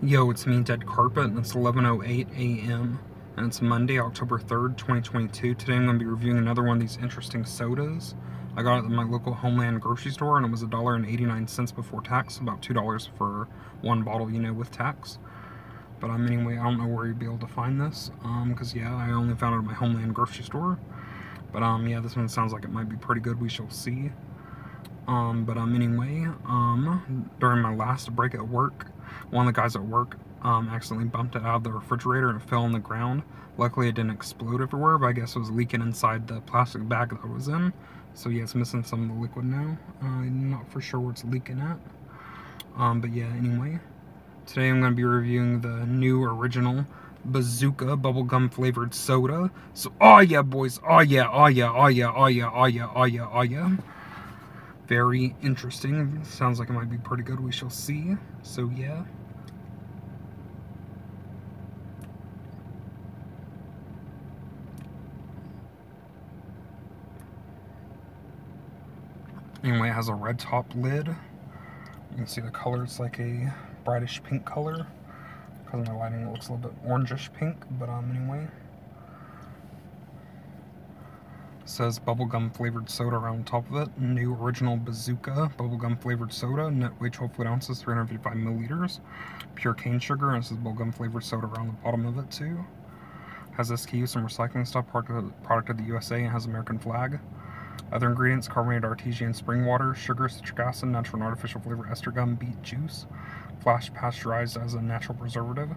Yo, it's me, Dead Carpet, and it's 11.08 a.m. And it's Monday, October 3rd, 2022. Today I'm going to be reviewing another one of these interesting sodas. I got it at my local Homeland grocery store, and it was $1.89 before tax, about $2 for one bottle, you know, with tax. But um, anyway, I don't know where you'd be able to find this, because um, yeah, I only found it at my Homeland grocery store. But um, yeah, this one sounds like it might be pretty good, we shall see. Um, but um, anyway, um, during my last break at work, one of the guys at work um, accidentally bumped it out of the refrigerator and fell on the ground. Luckily, it didn't explode everywhere, but I guess it was leaking inside the plastic bag that it was in. So yeah, it's missing some of the liquid now. Uh, I'm not for sure where it's leaking at. Um, but yeah, anyway, today I'm going to be reviewing the new original Bazooka bubblegum flavored soda. So, oh yeah, boys. Oh yeah, oh yeah, oh yeah, oh yeah, oh yeah, oh yeah, oh yeah very interesting. Sounds like it might be pretty good. We shall see. So yeah. Anyway, it has a red top lid. You can see the color. It's like a brightish pink color. Because of my lighting, it looks a little bit orangish pink. But um, anyway says bubblegum flavored soda around top of it. New original bazooka bubblegum flavored soda. Net weight 12 fluid ounces, 355 milliliters. Pure cane sugar. And it says bubblegum flavored soda around the bottom of it too. Has SKU, some recycling stuff, product, product of the USA, and has American flag. Other ingredients, carbonated artesian spring water, sugar, citric acid, natural and artificial flavor ester gum, beet juice, flash pasteurized as a natural preservative.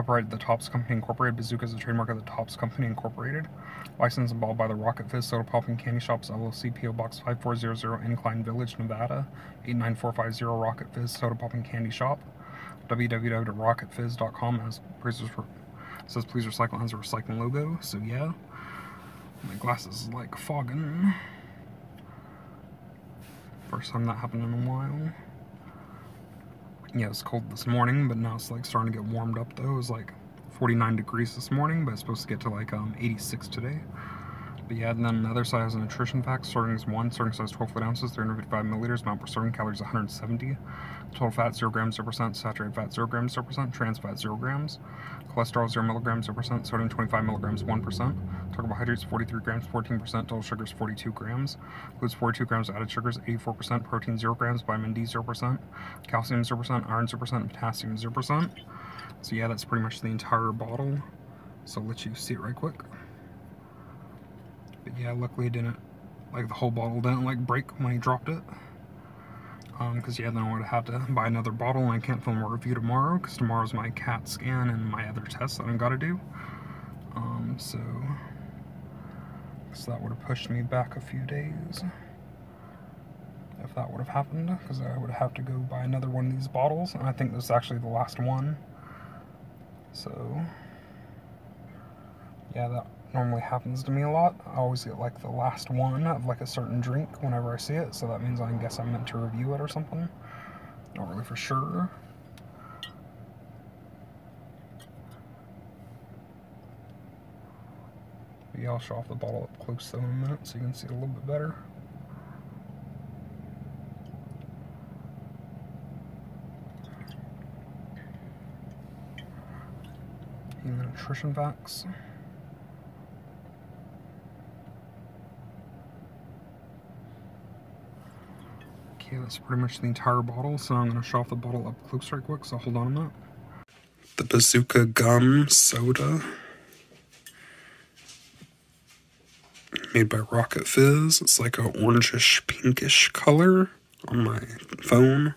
Copyright the Topps Company Incorporated. Bazooka is a trademark of the Topps Company Incorporated. Licensed and bought by the Rocket Fizz Soda Pop and Candy Shops LLC, PO Box 5400, Incline Village, Nevada 89450. Rocket Fizz Soda Pop and Candy Shop. www.rocketfizz.com as says please recycle has a recycling logo. So yeah, my glasses is like fogging. First time that happened in a while yeah, it was cold this morning, but now it's like starting to get warmed up though. It was like 49 degrees this morning, but it's supposed to get to like um, 86 today. But yeah, and then the other side has a nutrition fact. Serving is one, serving size 12 foot ounces, 355 milliliters, amount per serving, calories 170. Total fat 0 grams, 0%, saturated fat 0 grams, 0%, trans fat 0 grams, cholesterol 0 milligrams, 0%, sodium 25 milligrams, 1%, carbohydrates 43 grams, 14%, total sugars 42 grams, includes 42 grams of added sugars, 84%, protein 0 grams, vitamin D 0%, calcium 0%, iron 0%, potassium 0%. So yeah, that's pretty much the entire bottle. So I'll let you see it right quick. But yeah, luckily it didn't, like the whole bottle didn't like break when he dropped it. Because um, yeah, then I would have to buy another bottle and I can't film a review tomorrow because tomorrow's my CAT scan and my other tests that I've got to do. Um, so, so that would have pushed me back a few days if that would have happened because I would have to go buy another one of these bottles and I think this is actually the last one. So, yeah, that normally happens to me a lot. I always get like the last one of like a certain drink whenever I see it, so that means I guess I'm meant to review it or something. Not really for sure. But yeah, I'll show off the bottle up close though in a minute so you can see it a little bit better. Nutrition facts. Okay, that's pretty much the entire bottle, so I'm going to off the bottle up close right quick, so hold on a minute. The Bazooka Gum Soda. Made by Rocket Fizz. It's like a orangish pinkish color on my phone.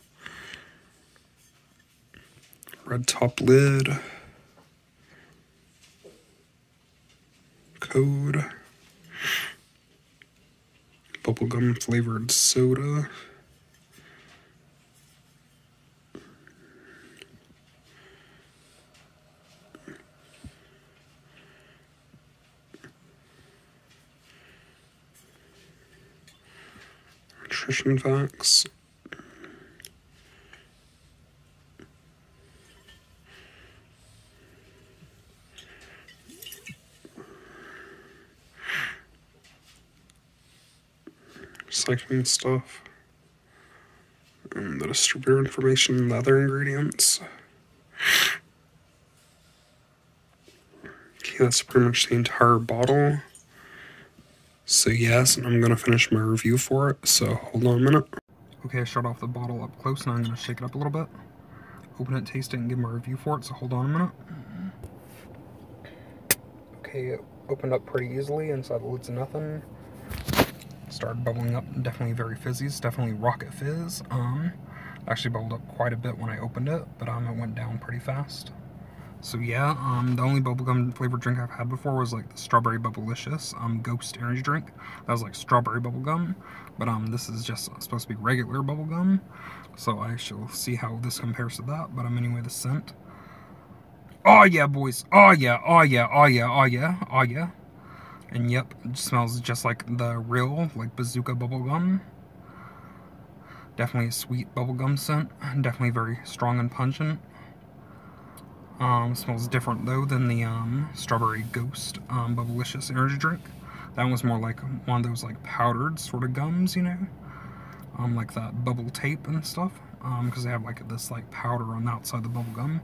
Red top lid. Code. Bubblegum flavored soda. Nutrition facts. Recycling stuff. And the distributor information and the other ingredients. Okay, that's pretty much the entire bottle. So yes, I'm gonna finish my review for it, so hold on a minute. Okay, I shut off the bottle up close, and I'm gonna shake it up a little bit. Open it, taste it, and give my review for it, so hold on a minute. Okay, it opened up pretty easily, inside the lid's nothing. Started bubbling up, definitely very fizzy, it's definitely Rocket Fizz. Um, actually bubbled up quite a bit when I opened it, but um, it went down pretty fast. So yeah, um, the only bubblegum flavored drink I've had before was like the strawberry bubblicious um, ghost energy drink. That was like strawberry bubblegum, but um, this is just supposed to be regular bubblegum. So I shall see how this compares to that. But um, anyway, the scent. Oh yeah, boys. Oh yeah. Oh yeah. Oh yeah. Oh yeah. Oh yeah. And yep, it smells just like the real like bazooka bubblegum. Definitely a sweet bubblegum scent. Definitely very strong and pungent. Um, smells different though than the um, strawberry ghost um, bubblicious energy drink. That was more like one of those like powdered sort of gums, you know, um, like that bubble tape and stuff, because um, they have like this like powder on the outside of the bubble gum.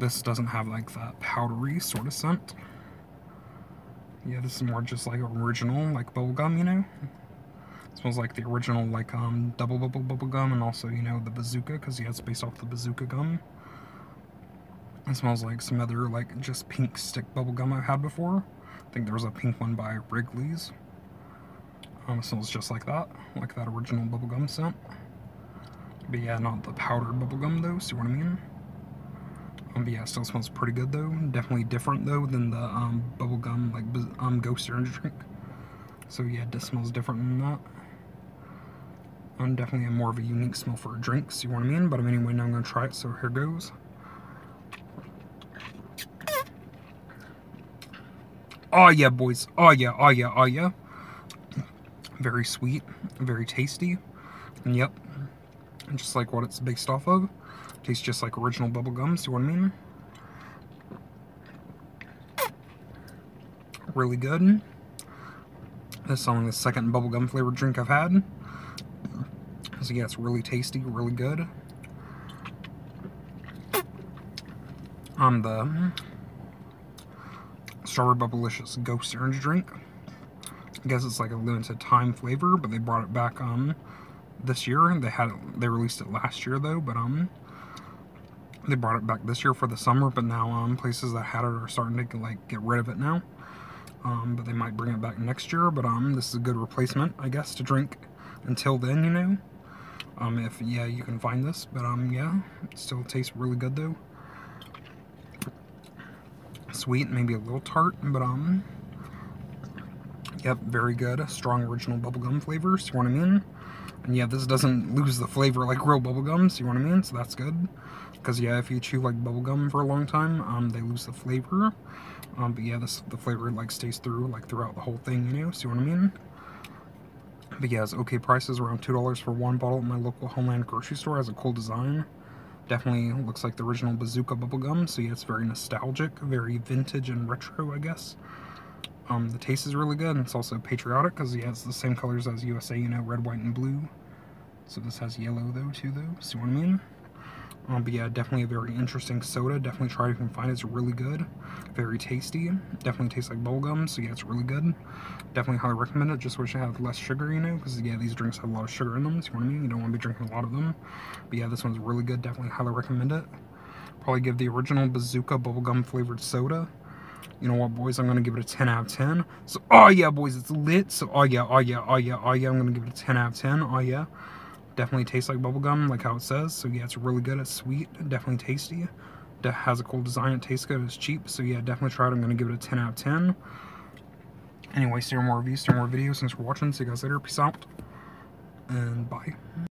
This doesn't have like that powdery sort of scent. Yeah, this is more just like original like bubble gum, you know. It smells like the original like um double bubble bubble gum and also you know the bazooka because yeah it's based off the bazooka gum. It smells like some other, like, just pink stick bubble gum I've had before. I think there was a pink one by Wrigley's. Um, it smells just like that, like that original bubblegum scent. But yeah, not the powdered bubblegum though, see what I mean? Um, but yeah, still smells pretty good though. Definitely different though than the um, bubblegum, like, um, ghost orange drink. So yeah, this smells different than that. Um, definitely a more of a unique smell for a drink, see what I mean? But anyway, now I'm gonna try it, so here goes. Oh yeah, boys. Oh yeah, oh yeah, oh yeah. Very sweet, very tasty. And yep, just like what it's based off of. Tastes just like original bubble gum, see what I mean? Really good. This is only the second bubblegum flavored drink I've had. So yeah, it's really tasty, really good. On the Strawberry Bubblicious Ghost Orange Drink. I guess it's like a limited time flavor, but they brought it back um this year. They had they released it last year though, but um they brought it back this year for the summer, but now um places that had it are starting to like get rid of it now. Um, but they might bring it back next year. But um, this is a good replacement, I guess, to drink until then, you know. Um, if yeah, you can find this, but um, yeah, it still tastes really good though sweet, maybe a little tart, but um, yep, very good. Strong original bubblegum flavor, see what I mean? And yeah, this doesn't lose the flavor like real bubblegum, see what I mean? So that's good. Because yeah, if you chew like bubblegum for a long time, um, they lose the flavor. Um, but yeah, this the flavor like stays through like throughout the whole thing, you know, see what I mean? But yeah, it's okay prices, around $2 for one bottle at my local Homeland grocery store. Has a cool design. Definitely looks like the original Bazooka bubblegum, so yeah, it's very nostalgic, very vintage and retro, I guess. Um, the taste is really good, and it's also patriotic, because yeah, it's the same colors as USA, you know, red, white, and blue. So this has yellow, though, too, though, see what I mean? Um, but yeah, definitely a very interesting soda. Definitely try it if you can find it. It's really good. Very tasty. Definitely tastes like bubblegum, so yeah, it's really good. Definitely highly recommend it. Just wish it had less sugar, you know, because yeah, these drinks have a lot of sugar in them, you know what I mean? You don't want to be drinking a lot of them. But yeah, this one's really good. Definitely highly recommend it. Probably give the original Bazooka bubblegum flavored soda. You know what, boys? I'm going to give it a 10 out of 10. So, oh yeah, boys, it's lit. So, oh yeah, oh yeah, oh yeah, oh yeah. I'm to give it a 10 out of 10. Oh yeah. Definitely tastes like bubblegum, like how it says. So yeah, it's really good. It's sweet, definitely tasty. It has a cool design. It tastes good. It's cheap. So yeah, definitely try it. I'm going to give it a 10 out of 10. Anyway, see more reviews, see more videos. Thanks for watching. See you guys later. Peace out. And bye.